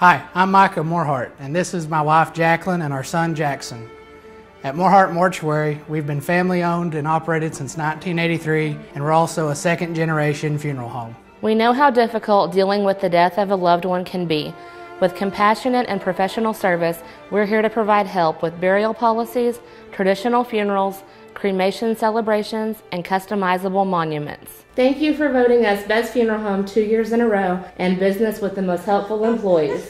Hi, I'm Micah Morehart, and this is my wife Jacqueline and our son Jackson. At Morehart Mortuary, we've been family owned and operated since 1983, and we're also a second generation funeral home. We know how difficult dealing with the death of a loved one can be. With compassionate and professional service, we're here to provide help with burial policies, traditional funerals, cremation celebrations, and customizable monuments. Thank you for voting us Best Funeral Home two years in a row and business with the most helpful employees.